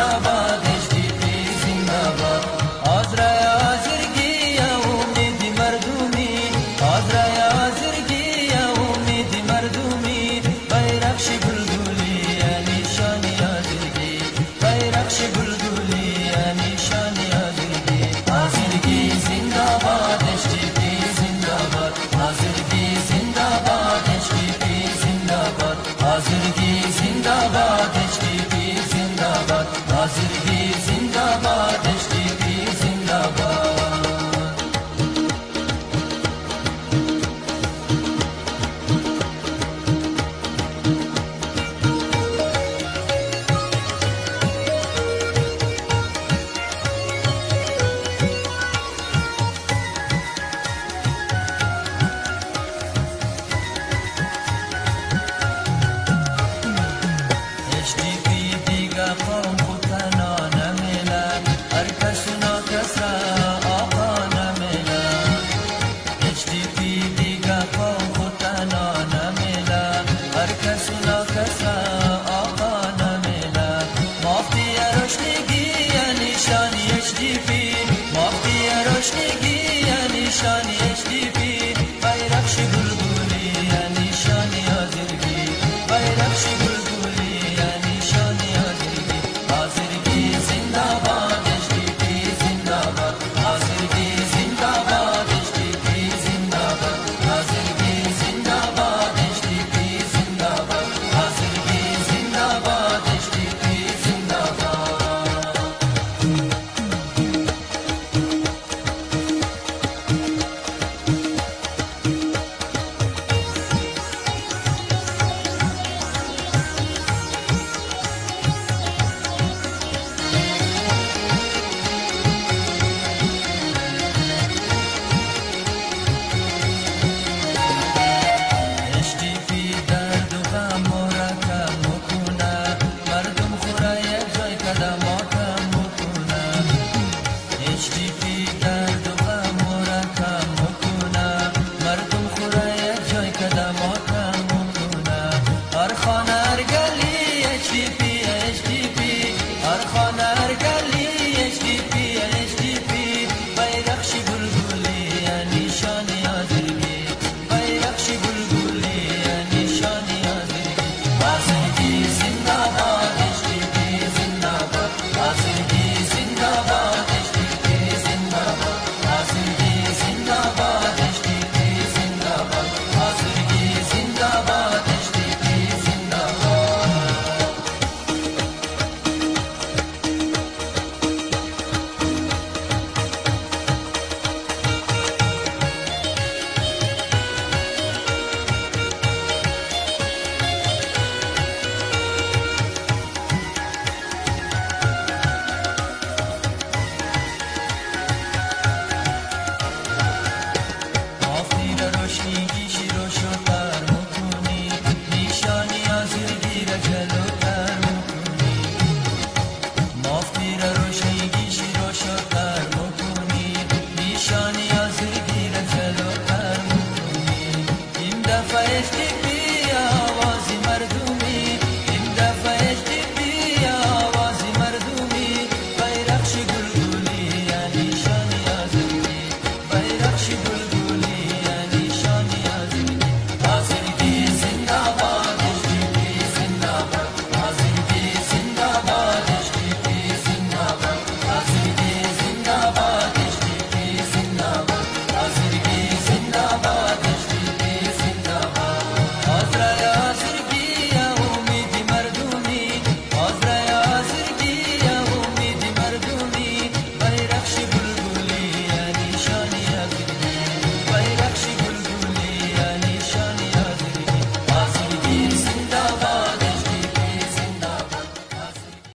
Love. ateş gibi